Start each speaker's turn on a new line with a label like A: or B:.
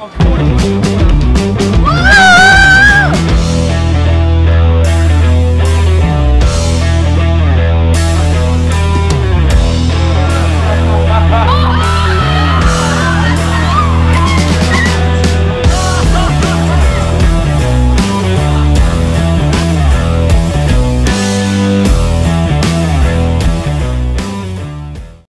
A: Okay.